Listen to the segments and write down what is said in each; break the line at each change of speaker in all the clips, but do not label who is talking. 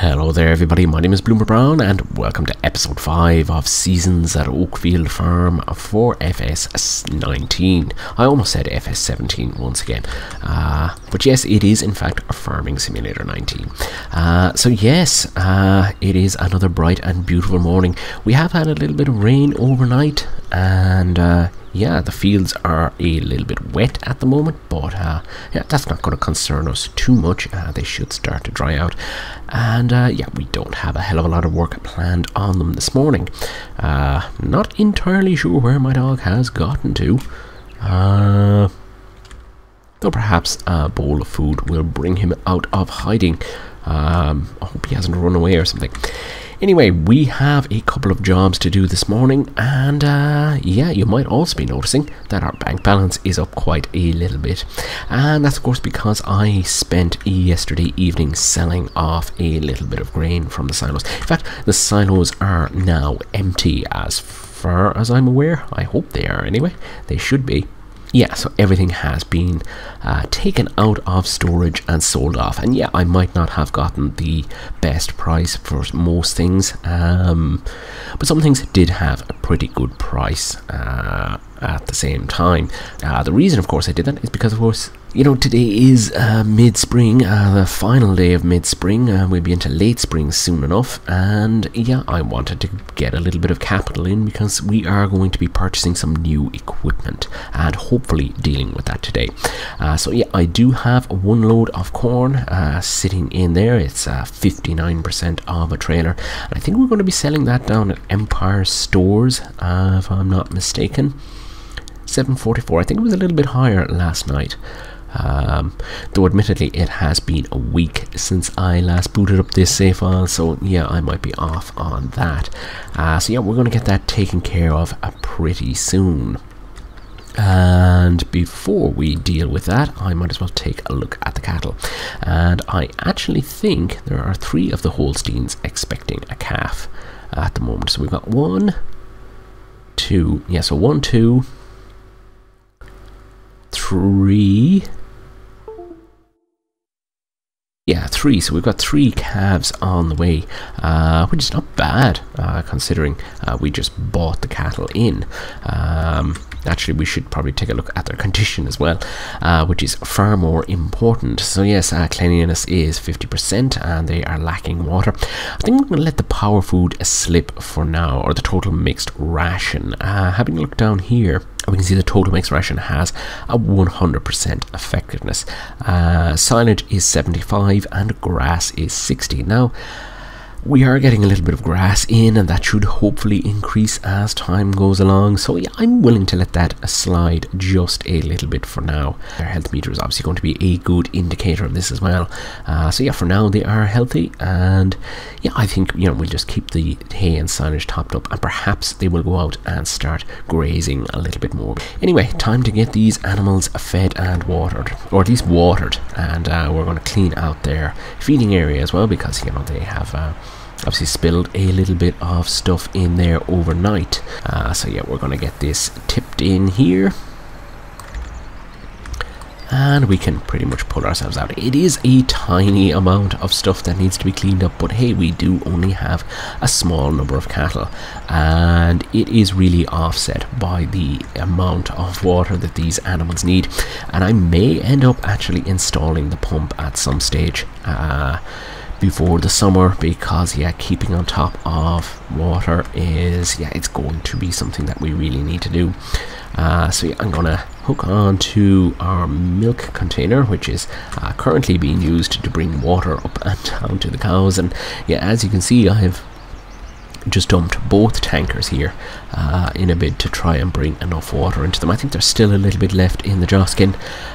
Hello there, everybody. My name is Bloomer Brown, and welcome to episode 5 of Seasons at Oakfield Farm for FS19. I almost said FS17 once again. Uh, but yes, it is in fact a Farming Simulator 19. Uh, so, yes, uh, it is another bright and beautiful morning. We have had a little bit of rain overnight, and uh, yeah, the fields are a little bit wet at the moment, but uh, yeah, that's not going to concern us too much. Uh, they should start to dry out, and uh, yeah, we don't have a hell of a lot of work planned on them this morning. Uh, not entirely sure where my dog has gotten to. Uh, though perhaps a bowl of food will bring him out of hiding. Um, I hope he hasn't run away or something. Anyway, we have a couple of jobs to do this morning, and uh, yeah, you might also be noticing that our bank balance is up quite a little bit, and that's of course because I spent yesterday evening selling off a little bit of grain from the silos. In fact, the silos are now empty as far as I'm aware. I hope they are anyway. They should be yeah, so everything has been uh, taken out of storage and sold off. And yeah, I might not have gotten the best price for most things, um, but some things did have a pretty good price uh, at the same time. Uh, the reason, of course, I did that is because, of course, you know, today is uh, mid spring, uh, the final day of mid spring. Uh, we'll be into late spring soon enough. And yeah, I wanted to get a little bit of capital in because we are going to be purchasing some new equipment and hopefully dealing with that today. Uh, so yeah, I do have one load of corn uh, sitting in there. It's 59% uh, of a trailer. And I think we're going to be selling that down at Empire Stores, if I'm not mistaken. 744. I think it was a little bit higher last night. Um, though admittedly it has been a week since I last booted up this save file so yeah I might be off on that uh, so yeah we're going to get that taken care of uh, pretty soon and before we deal with that, I might as well take a look at the cattle. And I actually think there are three of the Holsteins expecting a calf at the moment. So we've got one, two, yeah, so one, two, three, yeah, three. So we've got three calves on the way, uh, which is not bad uh, considering uh, we just bought the cattle in. Um, actually, we should probably take a look at their condition as well, uh, which is far more important. So yes, uh, cleanliness is 50% and they are lacking water. I think I'm going to let the power food slip for now, or the total mixed ration. Uh, having a look down here, we can see the total mixed ration has a 100% effectiveness. Uh, silage is 75 and grass is 60. Now, we are getting a little bit of grass in and that should hopefully increase as time goes along. So yeah I'm willing to let that slide just a little bit for now. Their health meter is obviously going to be a good indicator of this as well. Uh, so yeah for now they are healthy and yeah I think you know we'll just keep the hay and silage topped up and perhaps they will go out and start grazing a little bit more. Anyway time to get these animals fed and watered or at least watered and uh, we're going to clean out their feeding area as well because you know they have uh, obviously spilled a little bit of stuff in there overnight uh, so yeah we're gonna get this tipped in here and we can pretty much pull ourselves out. It is a tiny amount of stuff that needs to be cleaned up, but hey, we do only have a small number of cattle, and it is really offset by the amount of water that these animals need. And I may end up actually installing the pump at some stage. Uh, before the summer because yeah keeping on top of water is yeah it's going to be something that we really need to do uh, so yeah I'm gonna hook on to our milk container which is uh, currently being used to bring water up and down to the cows and yeah as you can see I have just dumped both tankers here uh, in a bid to try and bring enough water into them. I think there's still a little bit left in the Joskin,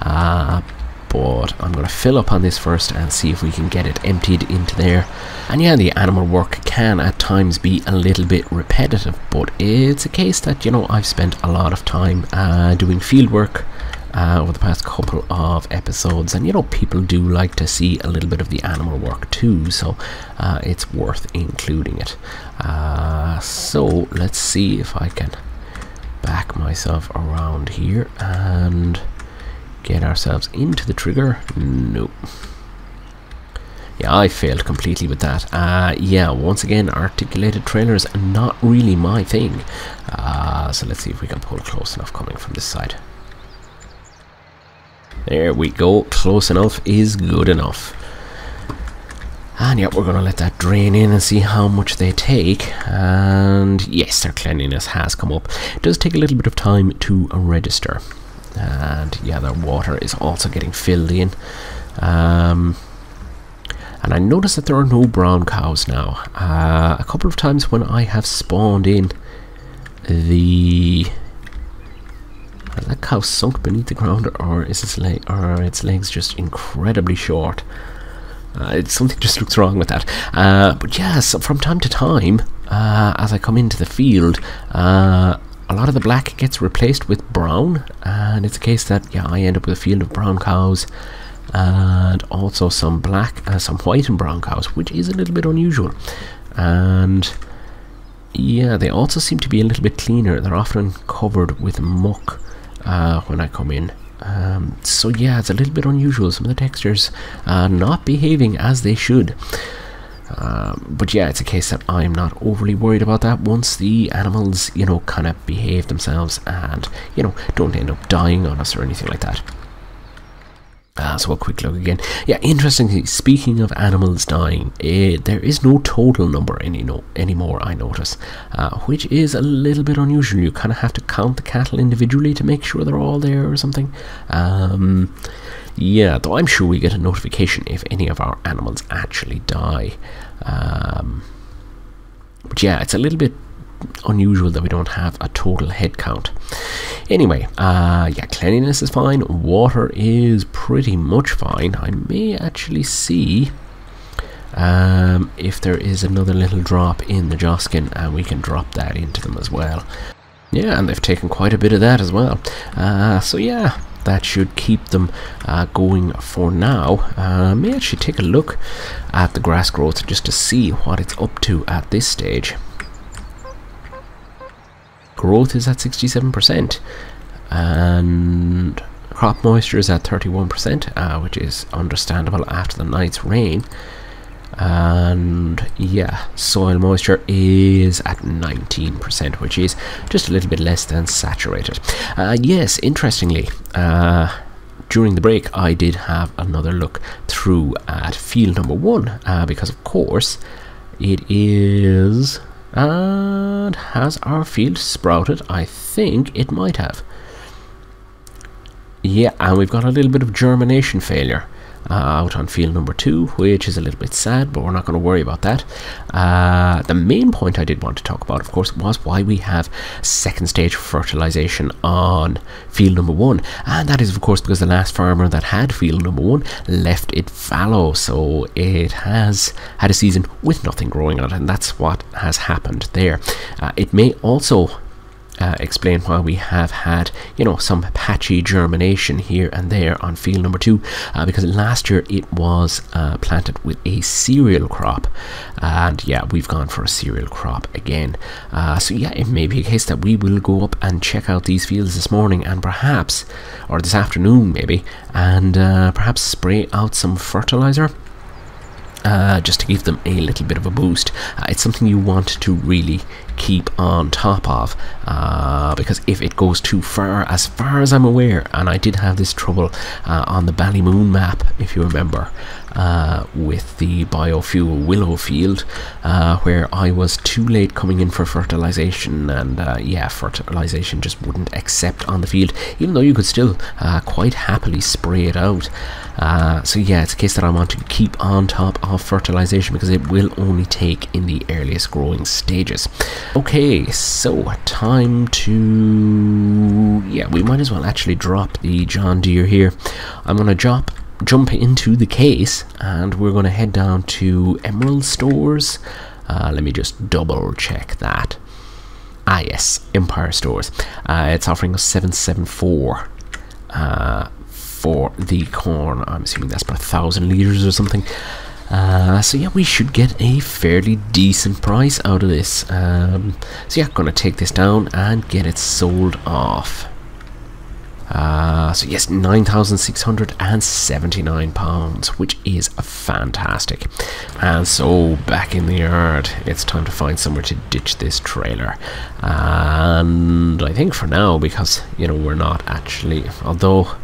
uh, but I'm going to fill up on this first and see if we can get it emptied into there. And yeah, the animal work can at times be a little bit repetitive, but it's a case that, you know, I've spent a lot of time uh, doing field work uh, over the past couple of episodes. And you know people do like to see a little bit of the animal work too so uh, it's worth including it. Uh, so let's see if I can back myself around here and get ourselves into the trigger. Nope. Yeah, I failed completely with that. Uh, yeah, once again, articulated trailers are not really my thing. Uh, so let's see if we can pull close enough coming from this side. There we go. Close enough is good enough. And yep, we're going to let that drain in and see how much they take. And yes, their cleanliness has come up. It does take a little bit of time to register. And yeah, the water is also getting filled in. Um, and I notice that there are no brown cows now. Uh, a couple of times when I have spawned in, the has that cow sunk beneath the ground, or is its leg, or its legs just incredibly short? Uh, something just looks wrong with that. Uh, but yes, from time to time, uh, as I come into the field, uh, a lot of the black gets replaced with brown, and it's a case that yeah, I end up with a field of brown cows, and also some black, uh, some white and brown cows, which is a little bit unusual. And yeah, they also seem to be a little bit cleaner. They're often covered with muck uh, when I come in. Um, so yeah, it's a little bit unusual. Some of the textures uh, not behaving as they should. Um, but yeah, it's a case that I'm not overly worried about that once the animals, you know, kind of behave themselves and, you know, don't end up dying on us or anything like that. Uh, so a quick look again. Yeah, interestingly, speaking of animals dying, uh, there is no total number any no, anymore, I notice, uh, which is a little bit unusual. You kind of have to count the cattle individually to make sure they're all there or something. Um, yeah, though I'm sure we get a notification if any of our animals actually die. Um, but yeah, it's a little bit unusual that we don't have a total head count. Anyway, uh, yeah, cleanliness is fine. Water is pretty much fine. I may actually see um, if there is another little drop in the Joskin and we can drop that into them as well. Yeah, and they've taken quite a bit of that as well. Uh, so yeah, that should keep them uh, going for now. Uh, may actually take a look at the grass growth just to see what it's up to at this stage growth is at 67% and crop moisture is at 31% uh, which is understandable after the night's rain and yeah soil moisture is at 19% which is just a little bit less than saturated uh, yes interestingly uh, during the break I did have another look through at field number one uh, because of course it is and has our field sprouted? I think it might have. Yeah, and we've got a little bit of germination failure uh, out on field number two, which is a little bit sad, but we're not going to worry about that. Uh, the main point I did want to talk about, of course, was why we have second stage fertilization on field number one, and that is, of course, because the last farmer that had field number one left it fallow, so it has had a season with nothing growing on it, and that's what has happened there. Uh, it may also uh, explain why we have had, you know, some patchy germination here and there on field number two, uh, because last year it was uh, planted with a cereal crop, and yeah, we've gone for a cereal crop again. Uh, so yeah, it may be a case that we will go up and check out these fields this morning, and perhaps, or this afternoon maybe, and uh, perhaps spray out some fertilizer uh, just to give them a little bit of a boost. Uh, it's something you want to really keep on top of uh, because if it goes too far, as far as I'm aware, and I did have this trouble uh, on the Ballymoon map, if you remember, uh, with the biofuel willow field, uh, where I was too late coming in for fertilization, and yeah, fertilization just wouldn't accept on the field, even though you could still quite happily spray it out. Uh, so yeah, it's a case that I want to keep on top of fertilization because it will only take in the earliest growing stages. Okay, so time to yeah, we might as well actually drop the John Deere here. I'm gonna drop jump into the case and we're going to head down to Emerald Stores. Uh, let me just double check that. Ah, yes, Empire Stores. Uh, it's offering us 774 uh, for the corn. I'm assuming that's per thousand liters or something. Uh, so yeah, we should get a fairly decent price out of this. Um, so yeah, gonna take this down and get it sold off. Uh, so yes, nine thousand six hundred and seventy-nine pounds, which is fantastic. And so back in the yard, it's time to find somewhere to ditch this trailer. And I think for now, because you know we're not actually, although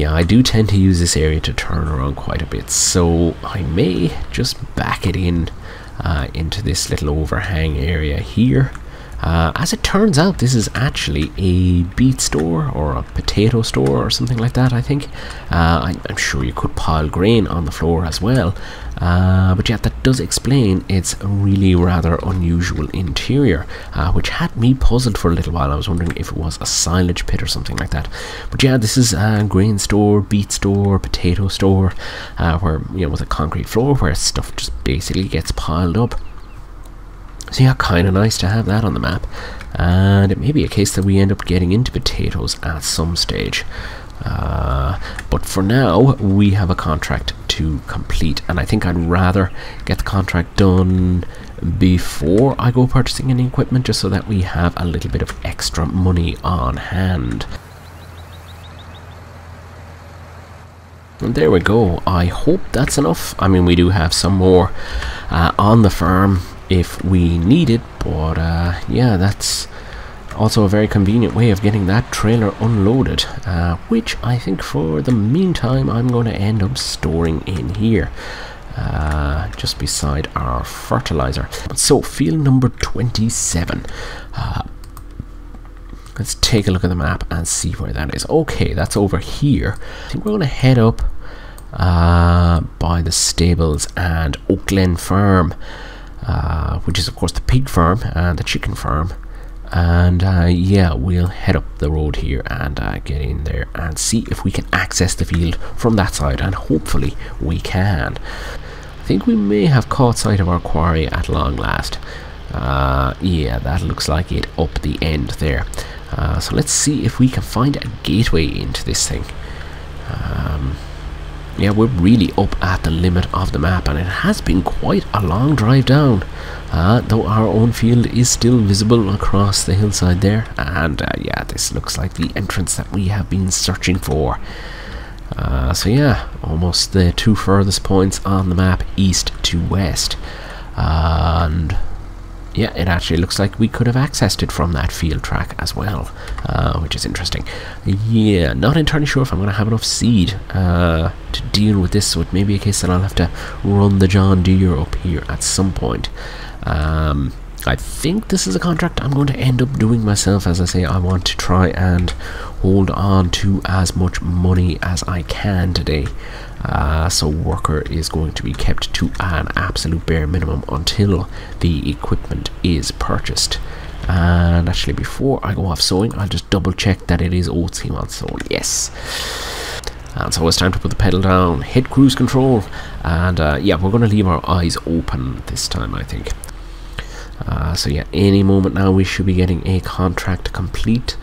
yeah, I do tend to use this area to turn around quite a bit, so I may just back it in uh, into this little overhang area here. Uh, as it turns out, this is actually a beet store or a potato store or something like that, I think. Uh, I, am sure you could pile grain on the floor as well. Uh, but yeah, that does explain its really rather unusual interior, uh, which had me puzzled for a little while. I was wondering if it was a silage pit or something like that. But yeah, this is a grain store, beet store, potato store, uh, where, you know, with a concrete floor where stuff just basically gets piled up. So yeah, kind of nice to have that on the map. And it may be a case that we end up getting into potatoes at some stage. Uh, but for now, we have a contract to complete, and I think I'd rather get the contract done before I go purchasing any equipment, just so that we have a little bit of extra money on hand. And there we go. I hope that's enough. I mean, we do have some more uh, on the farm if we need it but uh, yeah that's also a very convenient way of getting that trailer unloaded uh, which I think for the meantime I'm going to end up storing in here uh, just beside our fertilizer. So field number 27 uh, let's take a look at the map and see where that is. Okay that's over here. I think we're going to head up uh, by the stables and Oakland Farm uh, which is of course the pig farm and the chicken farm. And uh, yeah we'll head up the road here and uh, get in there and see if we can access the field from that side and hopefully we can. I think we may have caught sight of our quarry at long last. Uh, yeah that looks like it up the end there. Uh, so let's see if we can find a gateway into this thing. Um, yeah, we're really up at the limit of the map, and it has been quite a long drive down. Uh, though our own field is still visible across the hillside there, and uh, yeah, this looks like the entrance that we have been searching for. Uh, so yeah, almost the two furthest points on the map, east to west. and yeah, it actually looks like we could have accessed it from that field track as well, uh, which is interesting. Yeah, not entirely sure if I'm going to have enough seed uh, to deal with this, so it may be a case that I'll have to run the John Deere up here at some point. Um, I think this is a contract I'm going to end up doing myself. As I say, I want to try and hold on to as much money as I can today. Uh, so worker is going to be kept to an absolute bare minimum until the equipment is purchased. And actually, before I go off sowing, I'll just double check that it is oats he wants sown. Yes. And so it's time to put the pedal down, hit cruise control, and uh, yeah, we're going to leave our eyes open this time, I think. Uh, so yeah, any moment now we should be getting a contract complete.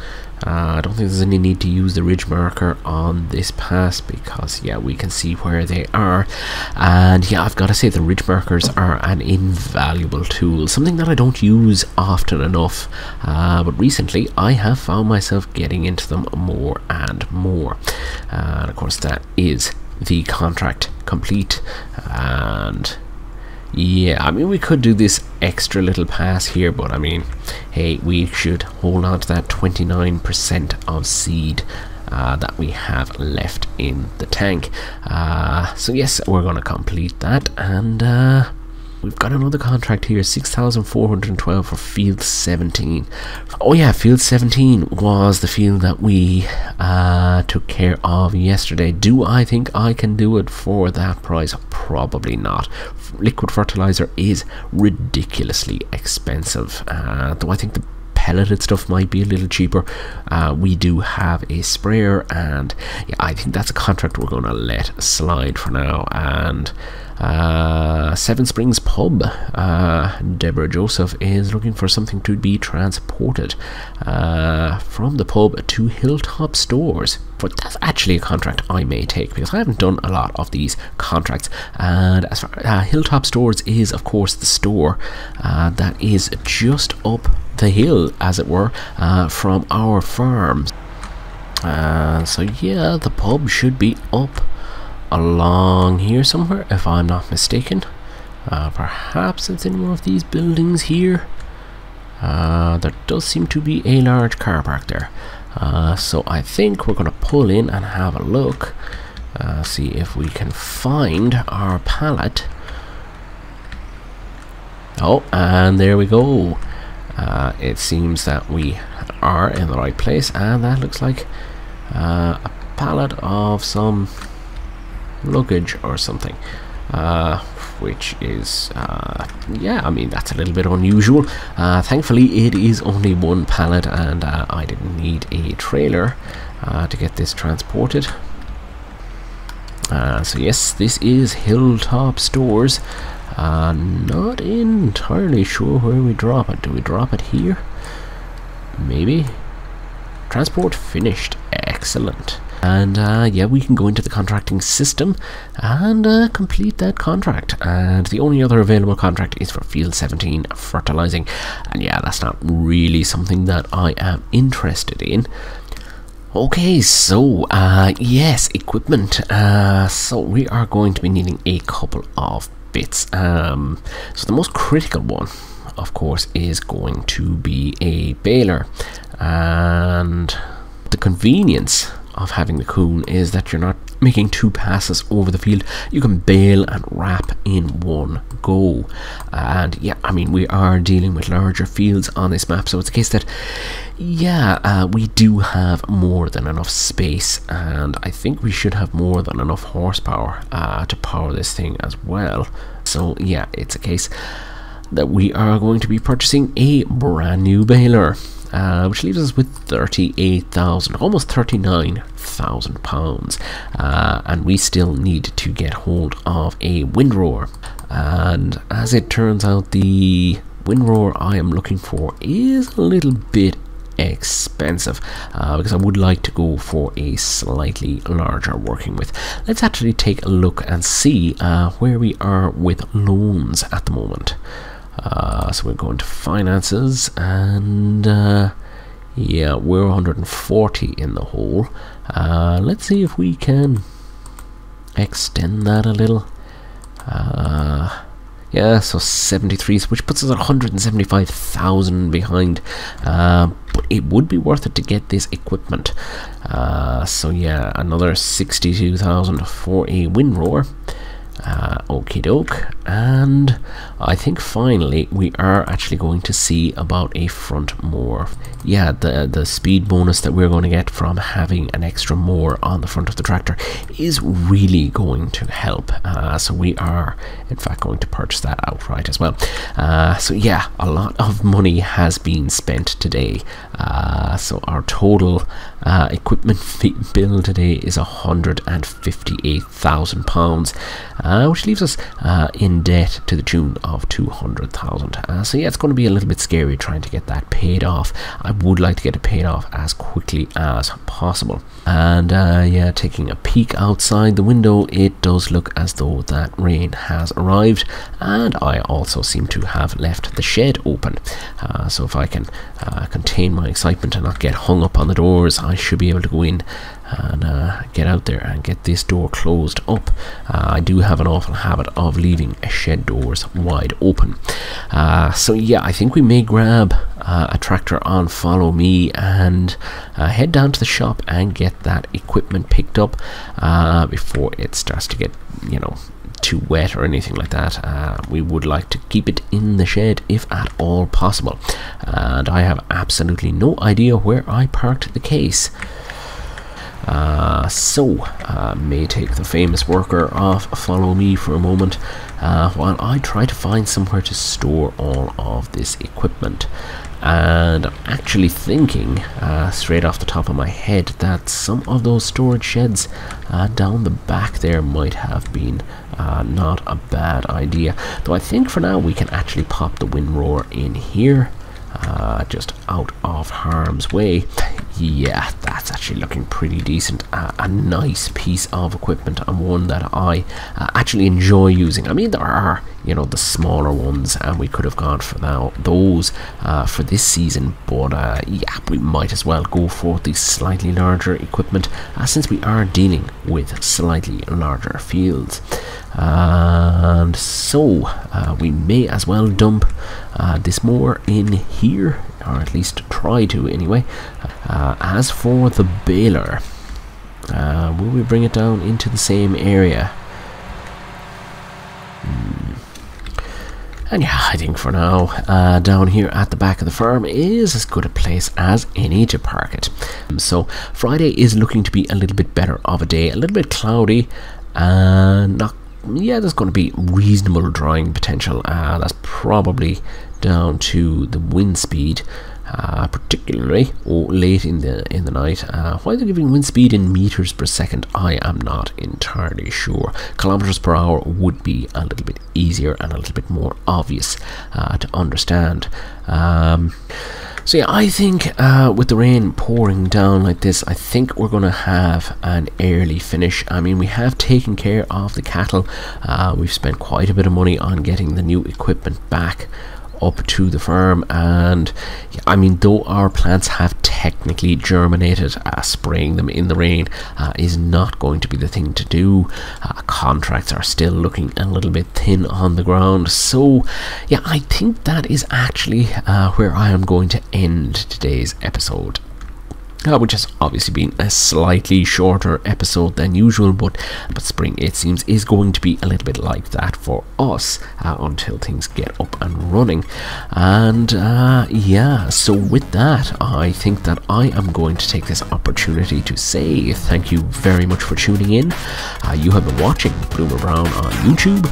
Uh, I don't think there's any need to use the ridge marker on this pass because yeah we can see where they are. And yeah I've got to say the ridge markers are an invaluable tool something that I don't use often enough. Uh, but recently I have found myself getting into them more and more. Uh, and of course that is the contract complete. And yeah, I mean, we could do this extra little pass here, but I mean, hey, we should hold on to that 29% of seed uh, that we have left in the tank. Uh, so yes, we're going to complete that, and uh, We've got another contract here, 6,412 for field 17. Oh yeah, field 17 was the field that we uh, took care of yesterday. Do I think I can do it for that price? Probably not. Liquid fertilizer is ridiculously expensive, uh, though I think the pelleted stuff might be a little cheaper. Uh, we do have a sprayer, and yeah, I think that's a contract we're going to let slide for now. And uh, Seven Springs Pub. Uh, Deborah Joseph is looking for something to be transported uh, from the pub to Hilltop Stores. But that's actually a contract I may take because I haven't done a lot of these contracts. And as far uh, Hilltop Stores is, of course, the store uh, that is just up the hill, as it were, uh, from our farms. Uh, so yeah, the pub should be up along here somewhere, if I'm not mistaken. Uh, perhaps it's in one of these buildings here. Uh, there does seem to be a large car park there. Uh, so I think we're going to pull in and have a look. Uh, see if we can find our pallet. Oh, and there we go. Uh, it seems that we are in the right place, and that looks like uh, a pallet of some luggage or something. Uh, which is, uh, yeah, I mean, that's a little bit unusual. Uh, thankfully, it is only one pallet, and uh, I didn't need a trailer to get this transported. So yes, this is Hilltop Stores. Uh, not entirely sure where we drop it. Do we drop it here? Maybe. Transport finished. Excellent and uh, yeah we can go into the contracting system and uh, complete that contract and the only other available contract is for field 17 fertilizing and yeah that's not really something that I am interested in Okay, so uh, yes, equipment. Uh, so we are going to be needing a couple of bits. Um, so the most critical one, of course, is going to be a baler, and the convenience of having the Kuhn is that you're not making two passes over the field. You can bale and wrap in one go. And yeah, I mean, we are dealing with larger fields on this map, so it's a case that, yeah, uh, we do have more than enough space, and I think we should have more than enough horsepower uh, to power this thing as well. So yeah, it's a case that we are going to be purchasing a brand new baler uh, which leaves us with 38,000, almost 39,000 pounds. Uh, and we still need to get hold of a windrower. And as it turns out, the windrower I am looking for is a little bit expensive uh, because I would like to go for a slightly larger working width. Let's actually take a look and see uh, where we are with loans at the moment. Uh, so we're going to finances and uh, yeah, we're 140 in the hole. Uh, let's see if we can extend that a little. Uh, yeah, so 73, which puts us at 175,000 behind. Uh, but it would be worth it to get this equipment. Uh, so yeah, another 62,000 for a windrower. Uh, okie doke. And I think finally we are actually going to see about a front mower. Yeah, the, the speed bonus that we're going to get from having an extra mower on the front of the tractor is really going to help. Uh, so we are in fact going to purchase that outright as well. Uh, so yeah, a lot of money has been spent today. Uh, so our total uh, equipment bill today is £158,000 uh, which leaves us uh, in debt to the tune of 200,000. Uh, so yeah, it's going to be a little bit scary trying to get that paid off. I would like to get it paid off as quickly as possible. And uh, yeah, taking a peek outside the window, it does look as though that rain has arrived, and I also seem to have left the shed open. Uh, so if I can contain my excitement and not get hung up on the doors, I should be able to go in and uh, get out there and get this door closed up. Uh, I do have an awful habit of leaving shed doors wide open. Uh, so yeah, I think we may grab uh, a tractor on follow me and uh, head down to the shop and get that equipment picked up uh, before it starts to get, you know, too wet or anything like that. Uh, we would like to keep it in the shed if at all possible. And I have absolutely no idea where I parked the case. Uh, so, uh, may take the famous worker off follow me for a moment uh, while I try to find somewhere to store all of this equipment. And I'm actually thinking, uh, straight off the top of my head, that some of those storage sheds uh, down the back there might have been uh, not a bad idea. Though I think for now we can actually pop the windrower in here. Uh, just out of harm's way. Yeah, that's actually looking pretty decent. Uh, a nice piece of equipment and one that I uh, actually enjoy using. I mean, there are, you know, the smaller ones, and we could have gone for now those uh, for this season, but uh, yeah, we might as well go for the slightly larger equipment uh, since we are dealing with slightly larger fields. And so we may as well dump this more in here or at least try to anyway. Uh, as for the baler, uh, will we bring it down into the same area? Hmm. And yeah, I think for now, uh, down here at the back of the farm is as good a place as any to park it. Um, so Friday is looking to be a little bit better of a day, a little bit cloudy, and not yeah, there's going to be reasonable drying potential. Uh, that's probably down to the wind speed. Uh, particularly late in the in the night. Uh, why they're giving wind speed in meters per second, I am not entirely sure. Kilometers per hour would be a little bit easier and a little bit more obvious uh, to understand. Um, so yeah, I think uh, with the rain pouring down like this, I think we're going to have an early finish. I mean, we have taken care of the cattle. Uh, we've spent quite a bit of money on getting the new equipment back up to the farm and I mean though our plants have technically germinated uh, spraying them in the rain uh, is not going to be the thing to do. Uh, contracts are still looking a little bit thin on the ground. So yeah I think that is actually uh, where I am going to end today's episode uh, which has obviously been a slightly shorter episode than usual, but but spring it seems is going to be a little bit like that for us uh, until things get up and running. And uh, yeah, so with that, I think that I am going to take this opportunity to say thank you very much for tuning in. Uh, you have been watching Bloomer Brown on YouTube,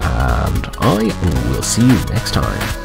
and I will see you next time.